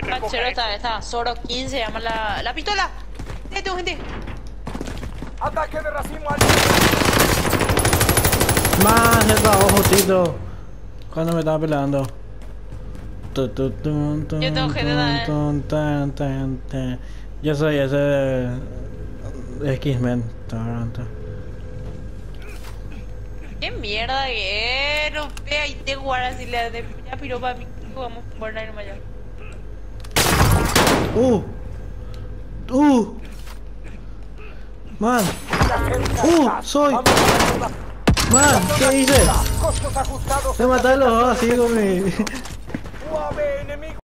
Canchero está, está. Zoro 15 se llama la, la pistola. Gente, gente. Ataque de racimo al... Más el trabajo justito. Cuando me estaba tun, Yo tengo gente. Yo soy ese de X-Men. Qué mierda que es. No ve ahí te guardas y le de ya piropa a mi Vamos nomás ya. Uh. Uh. Man. Uh, soy. Man, ¿qué hice? Se mataron los dos así con mi...